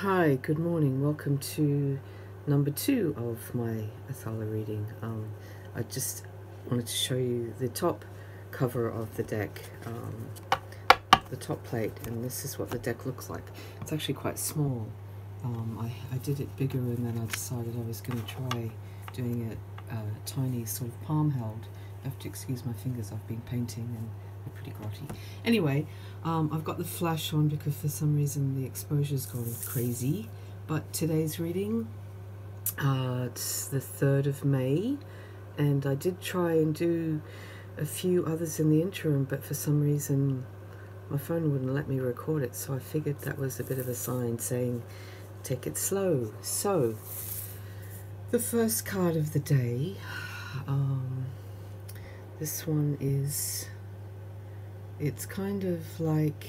Hi, good morning. Welcome to number two of my Othala reading. Um, I just wanted to show you the top cover of the deck, um, the top plate, and this is what the deck looks like. It's actually quite small. Um, I, I did it bigger and then I decided I was going to try doing it uh, tiny, sort of palm held. Have to excuse my fingers, I've been painting and they're pretty grotty. Anyway, um, I've got the flash on because for some reason the exposure's gone crazy. But today's reading, uh, it's the 3rd of May, and I did try and do a few others in the interim, but for some reason my phone wouldn't let me record it, so I figured that was a bit of a sign saying take it slow. So, the first card of the day, um, this one is it's kind of like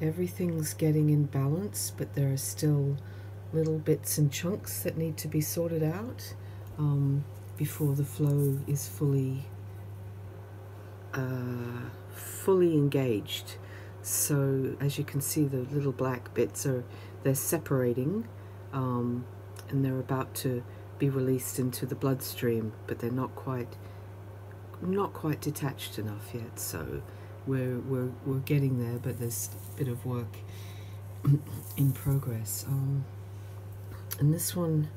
everything's getting in balance, but there are still little bits and chunks that need to be sorted out um, before the flow is fully uh, fully engaged. So as you can see, the little black bits are they're separating, um, and they're about to be released into the bloodstream, but they're not quite not quite detached enough yet. So we're, we're, we're getting there, but there's a bit of work in progress. Um, and this one,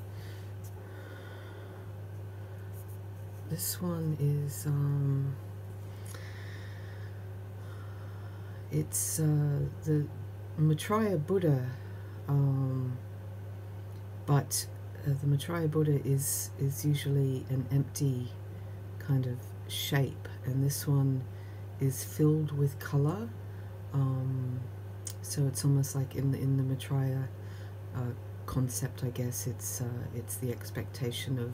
this one is, um, it's uh, the Maitreya Buddha, um, but uh, the Maitreya Buddha is, is usually an empty kind of shape, and this one is filled with color. Um, so it's almost like in the in the Maitreya uh, concept, I guess it's uh, it's the expectation of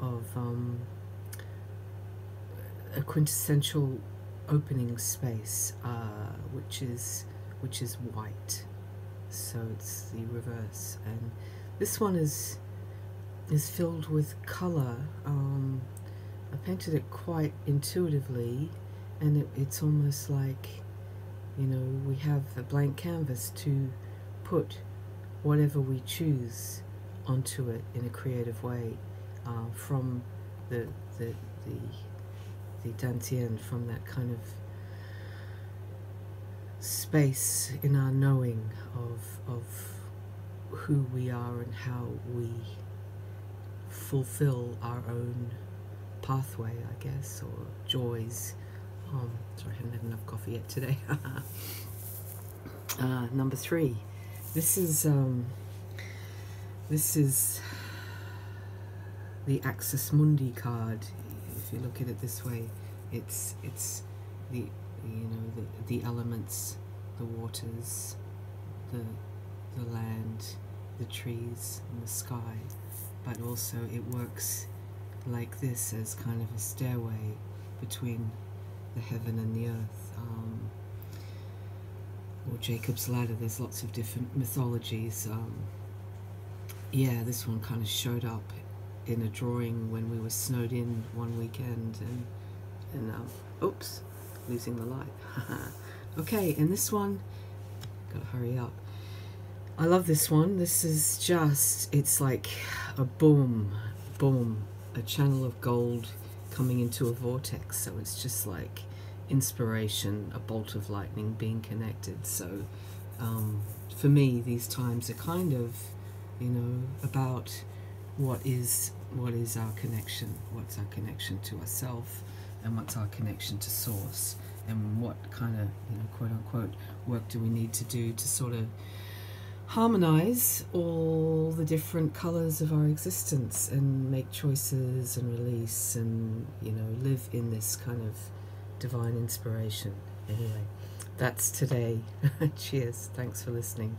of um, a quintessential opening space, uh, which is which is white. So it's the reverse, and this one is is filled with color. Um, I painted it quite intuitively and it, it's almost like you know we have a blank canvas to put whatever we choose onto it in a creative way uh, from the the the the dantian from that kind of space in our knowing of of who we are and how we fulfill our own pathway, I guess, or joys um, sorry, I haven't had enough coffee yet today. uh, number three. This is um, this is the Axis Mundi card. If you look at it this way, it's it's the you know the the elements, the waters, the the land, the trees, and the sky. But also it works like this as kind of a stairway between the heaven and the earth, um, or Jacob's ladder. There's lots of different mythologies. Um, yeah, this one kind of showed up in a drawing when we were snowed in one weekend, and and um, oops, losing the light. okay, and this one, gotta hurry up. I love this one. This is just, it's like a boom, boom, a channel of gold coming into a vortex. So it's just like inspiration, a bolt of lightning being connected. So um, for me, these times are kind of, you know, about what is what is our connection, what's our connection to ourself, and what's our connection to source, and what kind of, you know, quote unquote, work do we need to do to sort of harmonize all the different colors of our existence and make choices and release and you know live in this kind of divine inspiration. Anyway that's today. Cheers. Thanks for listening